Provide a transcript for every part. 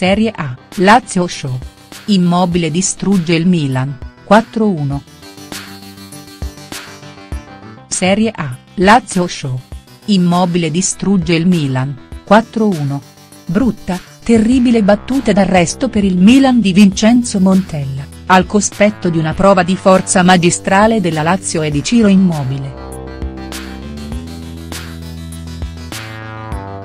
Serie A, Lazio Show. Immobile distrugge il Milan, 4-1. Serie A, Lazio Show. Immobile distrugge il Milan, 4-1. Brutta, terribile battuta d'arresto per il Milan di Vincenzo Montella, al cospetto di una prova di forza magistrale della Lazio e di Ciro Immobile.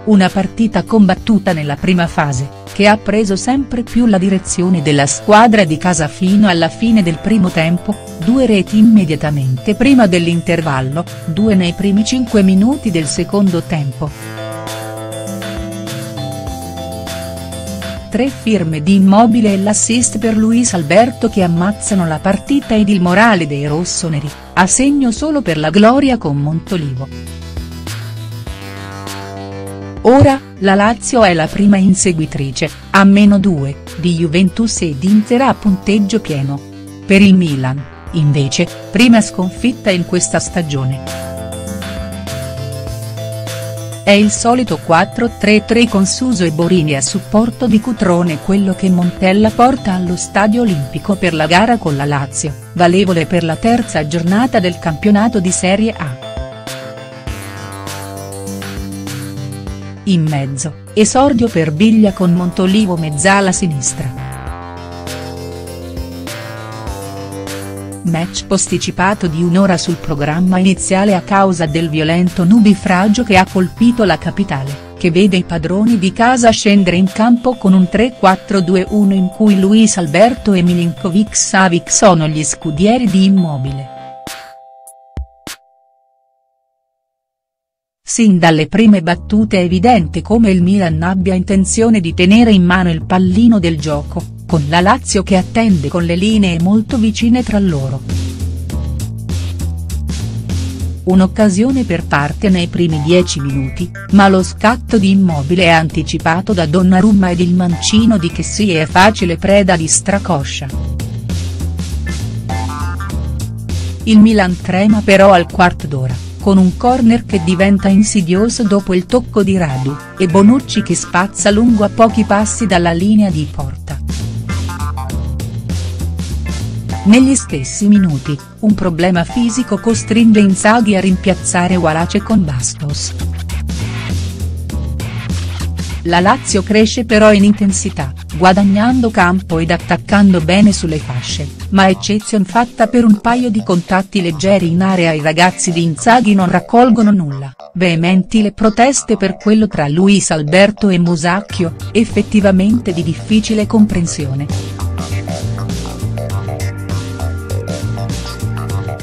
Una partita combattuta nella prima fase, che ha preso sempre più la direzione della squadra di casa fino alla fine del primo tempo, due reti immediatamente prima dell'intervallo, due nei primi cinque minuti del secondo tempo. Tre firme di Immobile e l'assist per Luis Alberto che ammazzano la partita ed il morale dei rossoneri, a segno solo per la gloria con Montolivo. Ora, la Lazio è la prima inseguitrice, a meno 2, di Juventus ed Inter a punteggio pieno. Per il Milan, invece, prima sconfitta in questa stagione. È il solito 4-3-3 con Suso e Borini a supporto di Cutrone quello che Montella porta allo Stadio Olimpico per la gara con la Lazio, valevole per la terza giornata del campionato di Serie A. In mezzo, esordio per Biglia con Montolivo mezzala sinistra. Match posticipato di un'ora sul programma iniziale a causa del violento nubifragio che ha colpito la capitale, che vede i padroni di casa scendere in campo con un 3-4-2-1 in cui Luis Alberto e Milinkovic Savic sono gli scudieri di Immobile. Sin dalle prime battute è evidente come il Milan abbia intenzione di tenere in mano il pallino del gioco, con la Lazio che attende con le linee molto vicine tra loro. Un'occasione per parte nei primi dieci minuti, ma lo scatto di Immobile è anticipato da Donnarumma ed il mancino di Chessy è facile preda di Stracoscia. Il Milan trema però al quarto d'ora con un corner che diventa insidioso dopo il tocco di Radu, e Bonucci che spazza lungo a pochi passi dalla linea di porta. Negli stessi minuti, un problema fisico costringe Inzaghi a rimpiazzare Walace con Bastos. La Lazio cresce però in intensità, guadagnando campo ed attaccando bene sulle fasce, ma eccezion fatta per un paio di contatti leggeri in area i ragazzi di Inzaghi non raccolgono nulla, veementi le proteste per quello tra Luis Alberto e Musacchio, effettivamente di difficile comprensione.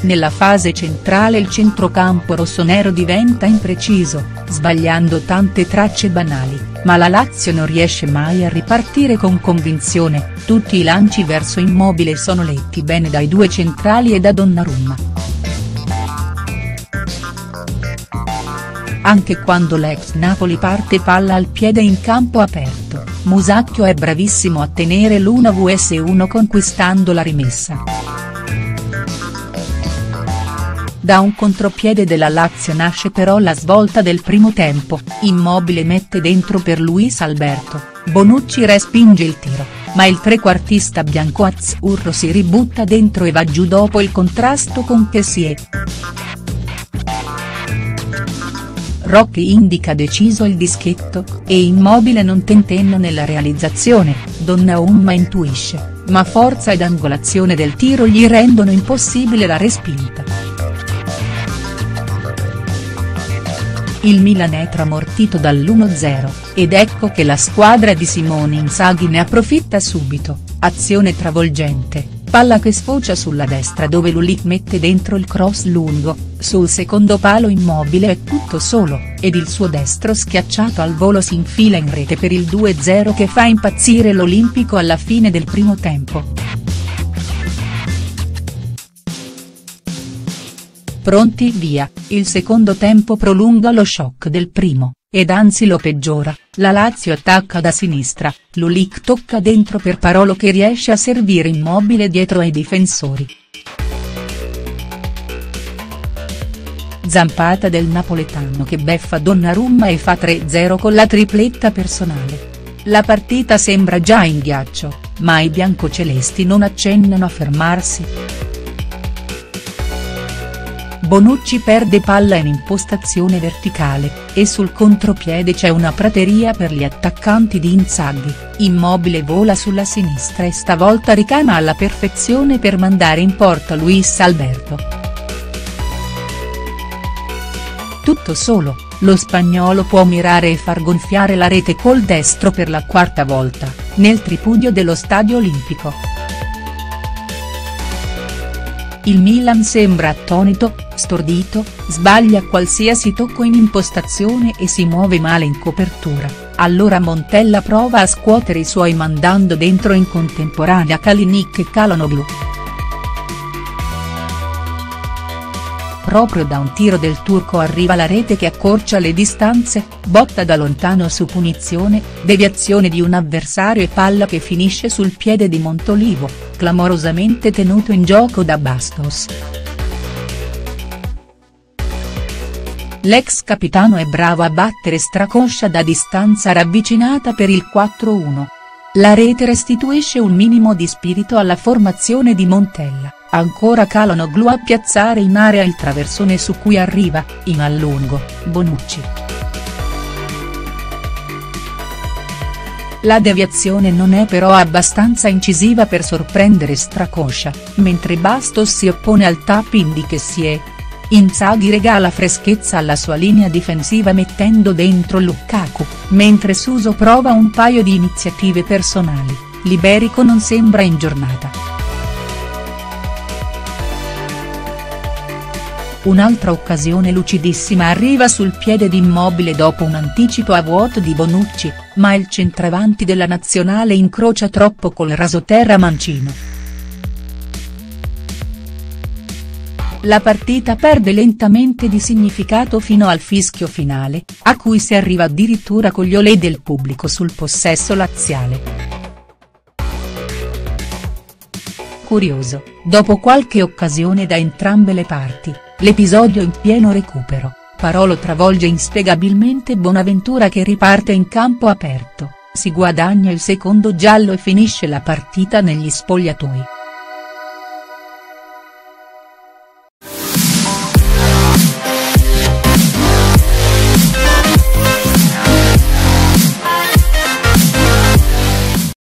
Nella fase centrale il centrocampo rossonero diventa impreciso, sbagliando tante tracce banali, ma la Lazio non riesce mai a ripartire con convinzione, tutti i lanci verso Immobile sono letti bene dai due centrali e da Donnarumma. Anche quando l'ex Napoli parte palla al piede in campo aperto, Musacchio è bravissimo a tenere l'1 vs 1 conquistando la rimessa. Da un contropiede della Lazio nasce però la svolta del primo tempo, Immobile mette dentro per Luis Alberto, Bonucci respinge il tiro, ma il trequartista bianco-azzurro si ributta dentro e va giù dopo il contrasto con Kessie. Rocchi indica deciso il dischetto, e Immobile non tentenna nella realizzazione, Donnarumma intuisce, ma forza ed angolazione del tiro gli rendono impossibile la respinta. Il Milan è tramortito dall'1-0, ed ecco che la squadra di Simone Inzaghi ne approfitta subito, azione travolgente, palla che sfocia sulla destra dove Lulic mette dentro il cross lungo, sul secondo palo immobile è tutto solo, ed il suo destro schiacciato al volo si infila in rete per il 2-0 che fa impazzire l'Olimpico alla fine del primo tempo. Pronti via, il secondo tempo prolunga lo shock del primo, ed anzi lo peggiora, la Lazio attacca da sinistra, Lulic tocca dentro per Parolo che riesce a servire immobile dietro ai difensori. Zampata del napoletano che beffa Donnarumma e fa 3-0 con la tripletta personale. La partita sembra già in ghiaccio, ma i biancocelesti non accennano a fermarsi. Bonucci perde palla in impostazione verticale, e sul contropiede c'è una prateria per gli attaccanti di Inzaghi, Immobile vola sulla sinistra e stavolta ricama alla perfezione per mandare in porta Luis Alberto. Tutto solo, lo spagnolo può mirare e far gonfiare la rete col destro per la quarta volta, nel tripudio dello Stadio Olimpico. Il Milan sembra attonito, stordito, sbaglia qualsiasi tocco in impostazione e si muove male in copertura, allora Montella prova a scuotere i suoi mandando dentro in contemporanea Kalinic e Calonoglu. Proprio da un tiro del turco arriva la rete che accorcia le distanze, botta da lontano su punizione, deviazione di un avversario e palla che finisce sul piede di Montolivo, clamorosamente tenuto in gioco da Bastos. L'ex capitano è bravo a battere stracoscia da distanza ravvicinata per il 4-1. La rete restituisce un minimo di spirito alla formazione di Montella, ancora Calonoglu a piazzare in area il traversone su cui arriva, in allungo, Bonucci. La deviazione non è però abbastanza incisiva per sorprendere Stracoscia, mentre Bastos si oppone al tap-in di Kessie. Inzaghi regala freschezza alla sua linea difensiva mettendo dentro Lukaku, mentre Suso prova un paio di iniziative personali, l'Iberico non sembra in giornata. Un'altra occasione lucidissima arriva sul piede di Immobile dopo un anticipo a vuoto di Bonucci, ma il centravanti della nazionale incrocia troppo col rasoterra mancino. La partita perde lentamente di significato fino al fischio finale, a cui si arriva addirittura con gli olè del pubblico sul possesso laziale. Curioso, dopo qualche occasione da entrambe le parti, L'episodio in pieno recupero, Parolo travolge inspiegabilmente Bonaventura che riparte in campo aperto, si guadagna il secondo giallo e finisce la partita negli spogliatoi.